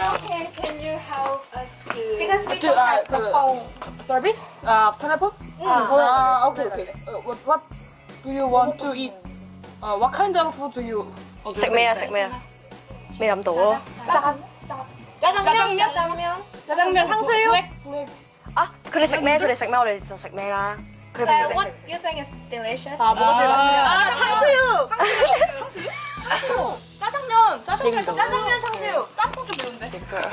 Okay, can you help us to because we don't have the phone. Sorry? Uh, pineapple? Mm. Uh, okay, okay. Uh, what, what do you want to eat? Uh, what kind of food do you? Uh, do 食咩啊？食咩啊？咩諗到咯？炸炸炸醬麵，炸醬麵，炸醬麵，湯燒。啊！佢哋食咩？佢哋食咩？我哋就食咩啦。 그래 so what you think is delicious? 아 뭐가 제일 맛있냐? 아, 아 탕수육! 탕수육? 짜장면! 짜장면! 짜장면 탕수육! 짬뽕 좀 매운데?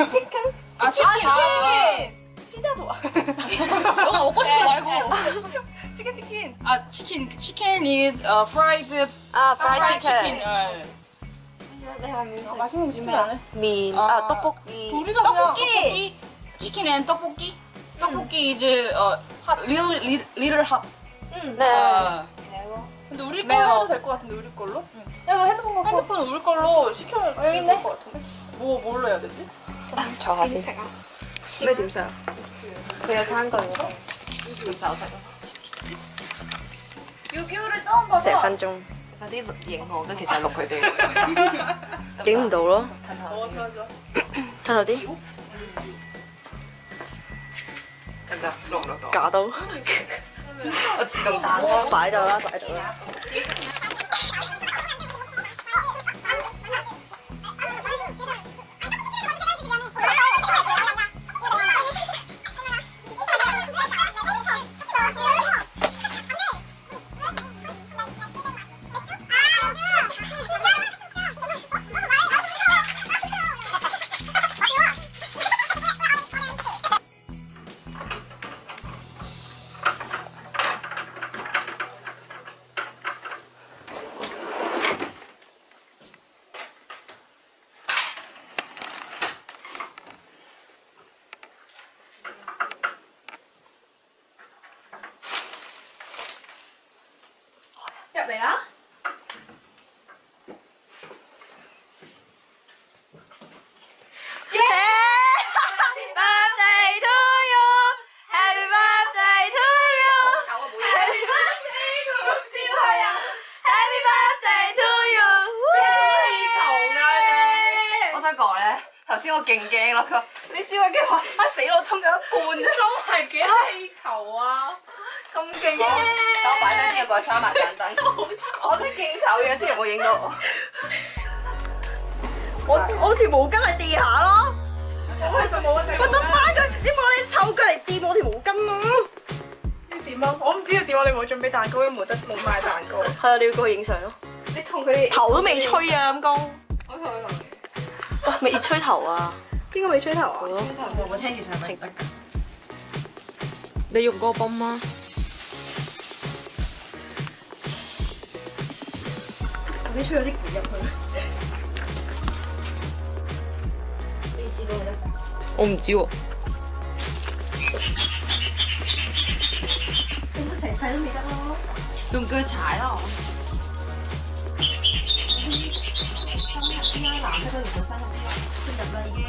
치킨? 아, 아 치킨! 아, 피자도 너가 먹고 싶은 거 말고 치킨 치킨! 아 치킨! 치킨 is uh, fried... Uh, 아 fried chicken! 네, 어, 맛있는 음식 많네. 민, 아, 아 떡볶이. 떡볶이. 떡볶이. 치킨 앤 떡볶이. 떡볶이 이제 어 little little, little hot. 네. 아. 근데 우리 매워. 걸로 해도 될 것 같은데 우리 걸로? 야, 그럼 핸드폰 갖고. 핸드폰 우리 걸로 시켜야 여기 있네. 될것 같은데? 뭐 뭘로 해야 되지? 저 하지.咩点食啊？佢有餐具喎。 유기를 처음 봐서. 成分钟，有啲影我嘅，其实系录佢哋。影唔到咯。我想咗。睇到啲 得唔得？落唔落到？假到，我自動打開。擺到啦，擺到啦。入嚟啦！Birthday to you, Happy birthday to you, 醜啊！冇嘢。Happy birthday to you。我想講咧，頭先我勁驚咯，佢話你燒緊嘅話，啊死咯，通咗一半啫。收埋幾多氣球啊？咁勁等我三萬盞燈。我真係勁醜樣，之前有冇影到我？我我條毛巾喺地下咯，我其實冇一隻。我執翻佢，你冇你臭腳嚟掂我條毛巾啊！點啊？我唔知道點，啊！你冇準備蛋糕，因為冇得冇買蛋糕。係啊，你要過去影相咯。你同佢哋頭都未吹啊，陰公。我同佢講。喂，未吹頭啊！邊個未吹頭啊？我聽其實係咪得㗎？你用嗰個泵嗎？你吹咗啲鼓入去？未試過咩？我唔知喎。點解成世都未得咯？用腳踩咯。深入啲！藍色都唔做深入啲啊！深入啦已經。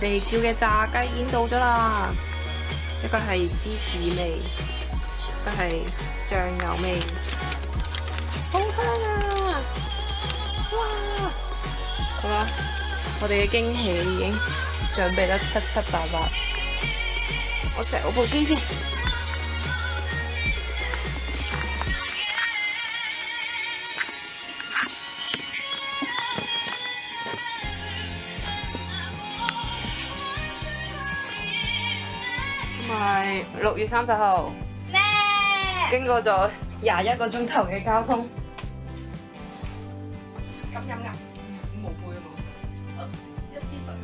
哋叫嘅炸雞已經到咗啦，一個係芝士味，一個係醬油味，好香啊！哇！好啦，我哋嘅驚喜已經準備得七七八八，我食我部機先。係六月三十號，經過咗廿一個鐘頭嘅交通，咁飲飲冇杯啊嘛。一支水。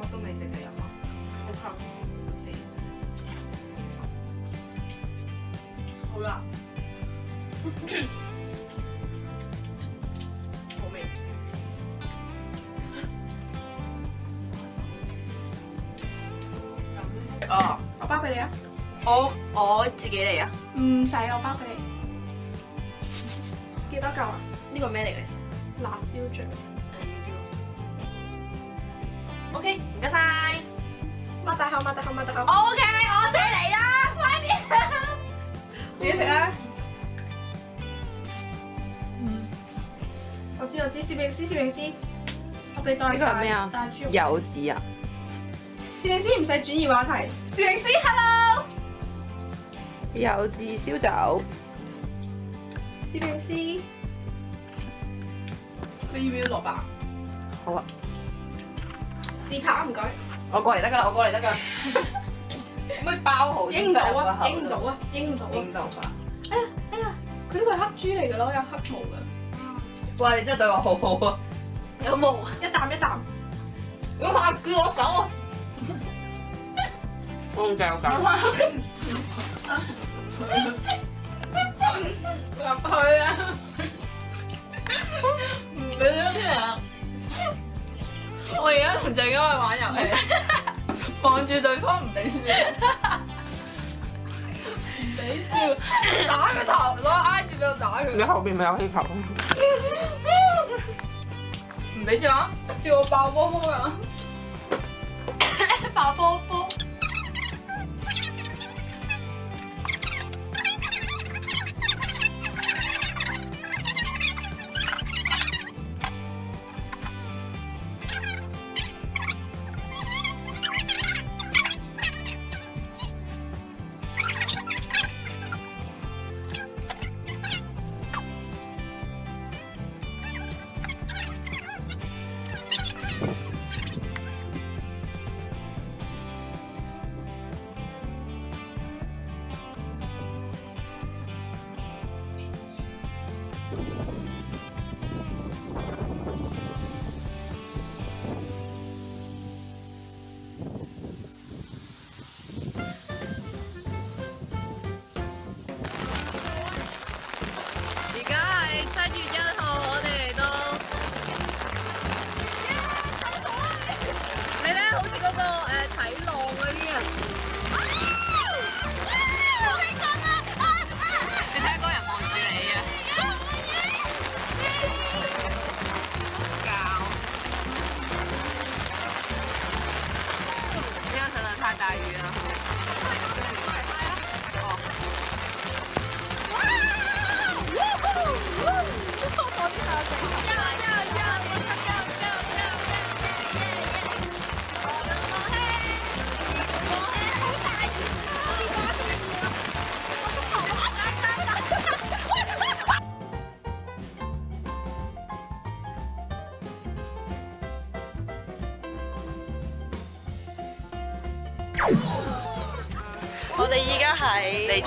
乜都未食就飲啊！好臭，死！好啦，俾你啊！我我自己嚟啊！唔使，我包俾你。幾多嚿啊？呢個咩嚟嘅辣椒醬。？OK，唔該晒。擘大口，擘大口，擘大口。OK，我自己嚟啦，快啲！自己食啦。我知我知，攝影師攝影師，我俾袋呢個係咩啊。柚子啊！攝影師唔使轉移話題。攝影師，hello。柚子燒酒，攝影師，你要唔要蘿蔔？好啊！自拍啊，唔該。我過嚟得噶啦，我過嚟得噶。可 唔可以包好影唔到啊，先影唔到啊，影唔到啊。影到吧？哎呀哎呀，佢呢個係黑豬嚟嘅咯，有黑毛嘅。哇！你真係對我好好啊！有毛？一啖一啖。我話叫我走啊！我唔夠夠。入去啊！唔俾咗出嚟啊！我而家同鄭欣去玩遊戲，望住對方唔俾笑，唔俾笑，打個頭，攞挨住俾我打佢，你後邊咪有氣球？唔俾笑啊！笑我爆波波㗎，爆波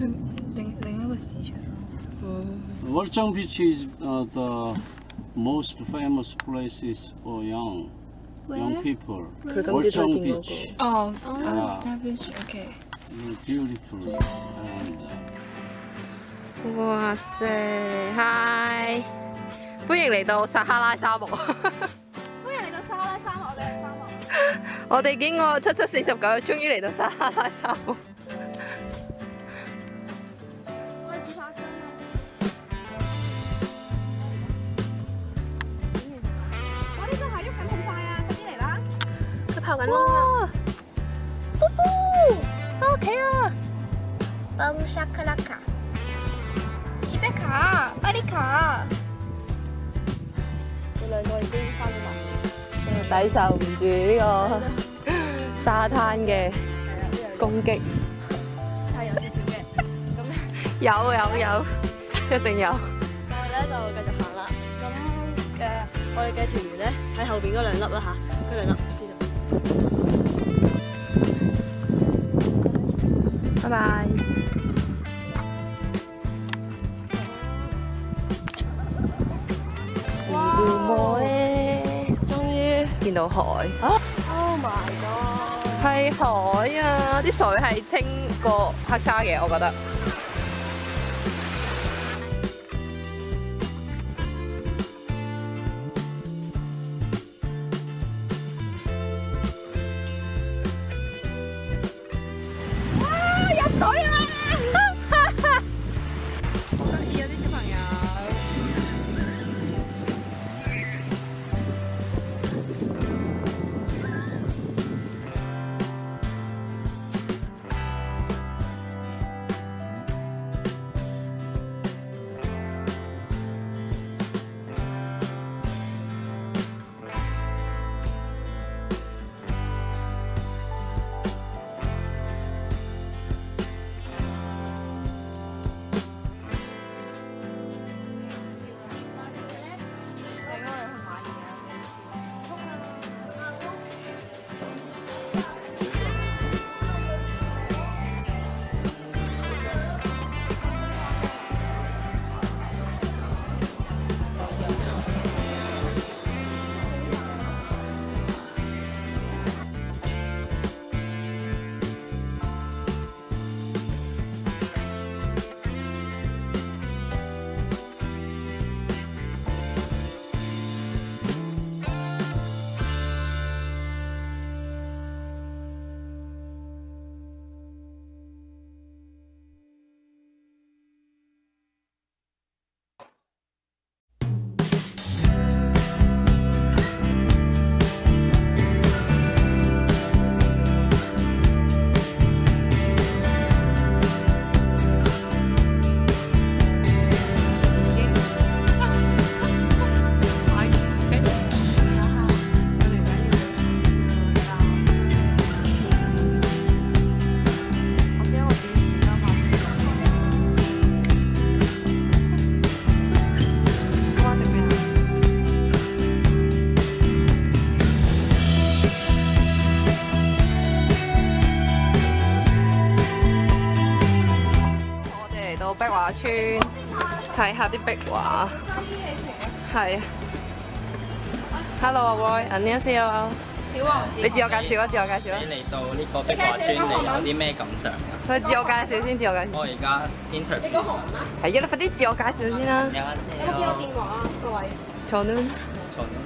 另另一個市場。嗯，Wolchong Beach is uh, the most famous places for young young people. 佢今朝頭 Wolchong 先嗰 Beach, 哦 yeah,，OK。beautiful. And, uh, 哇塞，hi！歡迎嚟到撒哈拉沙漠。歡迎嚟到撒哈拉沙漠，我哋係沙漠。我哋經過七七四十九，終於嚟到撒哈拉沙漠。佢刨緊窿啊！布布，翻屋企啦！蹦沙克拉卡，史碧卡、巴里卡，佢兩個已經翻咗嚟。抵受唔住呢個 沙灘嘅攻擊。係有少少嘅。咁 有有有，一定有。我哋咧就繼續行啦。咁誒，我哋嘅團員咧喺後邊嗰兩粒啦吓，嗰兩粒拜拜。哇！終於見到海，，Oh my god！係海啊！啲水係清過黑沙嘅，我覺得。睇下啲壁画。系。Hello 啊 Roy，안녕하세요。小王子，你自我介绍啊，自我介绍啊。你嚟到呢个壁画村，你有啲咩感想啊？佢自我介绍先，自我介绍。我而家 interview。你个韩啦？系啊，你快啲自我介绍先啦。有有冇见我电话啊？各位，坐呢？错呢？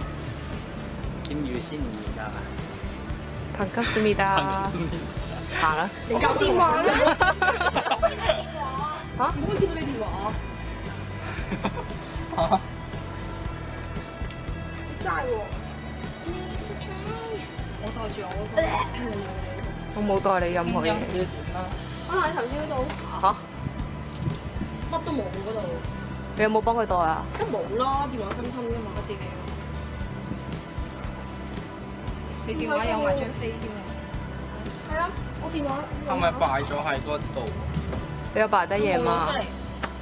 김유신입니다。 반갑습니다。 行啦。你有电话啦？吓？点会见到你电话？ 齋喎，我袋住我嗰個。我冇袋你任何嘢。可能喺頭先嗰度。吓？乜都冇嗰度，你有冇幫佢袋啊？梗冇啦，電話更新㗎嘛，我自己。你電話有埋張飛添啊！係啊，我電話。係咪擺咗喺嗰度？你有擺得嘢嘛？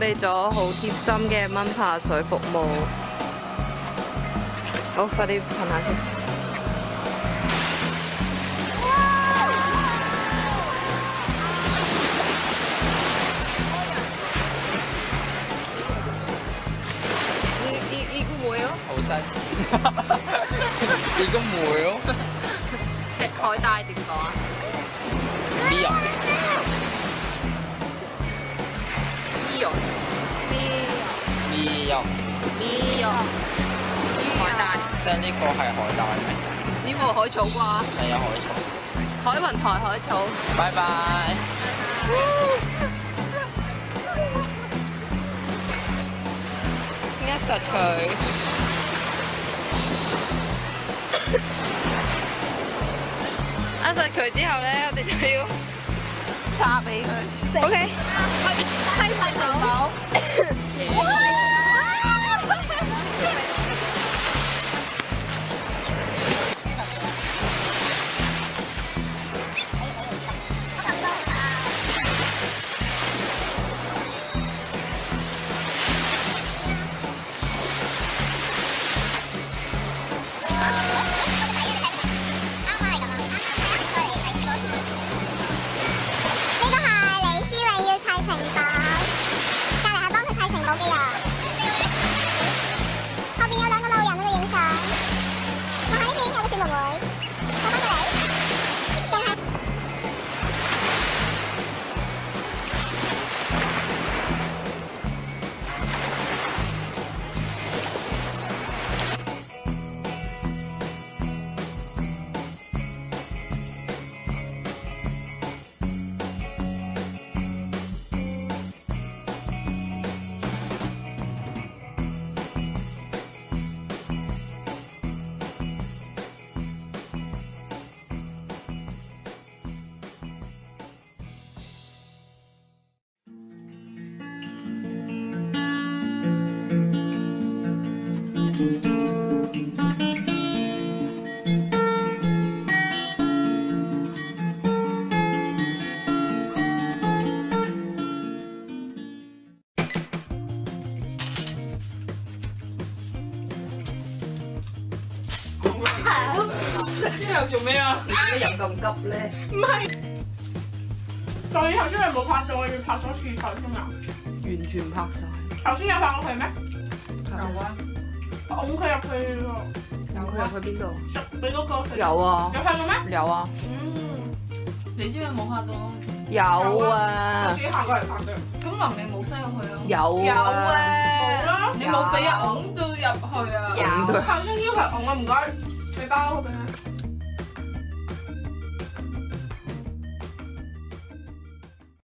備咗好貼心嘅蚊怕水服務，好快啲噴下先。呢呢呢個會哦，好新鮮。你個梅咯海帶點講啊？，Mia。呢 Mia。呢肉，海帶，即係呢個係海帶嚟，唔知喎海草啩？係啊海草。海雲台海草。拜拜。握實佢。握實佢之後咧，我哋就要插俾佢。O K。批晒手。之後做咩啊？你做咩飲咁急咧？唔係，但以頭先係冇拍到，我要拍咗次頭先啊。完全拍晒。頭先有拍落去咩？有啊，我拱佢入去喎，有佢入去邊度？你嗰個有啊，有拍到咩？有啊，嗯，你知佢冇拍到，有我啊自，己行過嚟拍嘅。咁林你冇西入去啊？有有啊，冇啦啊，你冇俾人拱到入去啊？有頭先要求我唔該，你包佢俾佢。